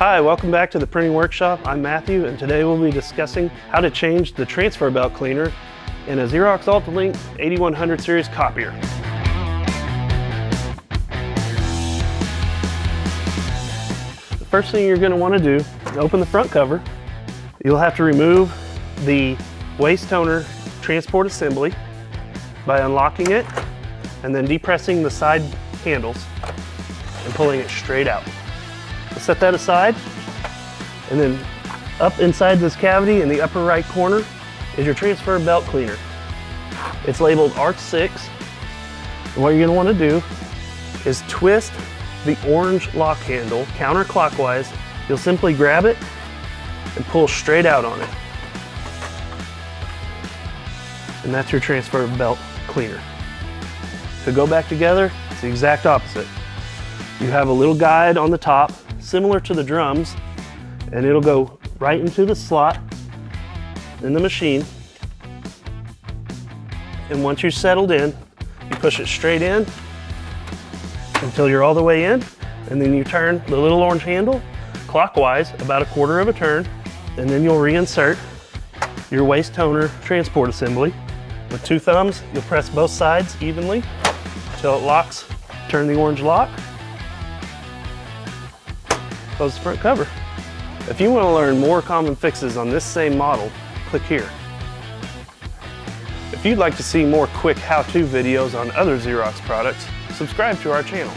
Hi, welcome back to the Printing Workshop. I'm Matthew and today we'll be discussing how to change the transfer belt cleaner in a Xerox Altalink 8100 series copier. The first thing you're going to want to do is open the front cover. You'll have to remove the waste toner transport assembly by unlocking it and then depressing the side handles and pulling it straight out. Set that aside and then up inside this cavity in the upper right corner is your transfer belt cleaner. It's labeled R6. And what you're gonna wanna do is twist the orange lock handle counterclockwise. You'll simply grab it and pull straight out on it. And that's your transfer belt cleaner. To go back together, it's the exact opposite. You have a little guide on the top, similar to the drums, and it'll go right into the slot in the machine. And once you're settled in, you push it straight in until you're all the way in, and then you turn the little orange handle clockwise about a quarter of a turn, and then you'll reinsert your waste toner transport assembly. With two thumbs, you'll press both sides evenly until it locks. Turn the orange lock, close the front cover. If you want to learn more common fixes on this same model, click here. If you'd like to see more quick how-to videos on other Xerox products, subscribe to our channel.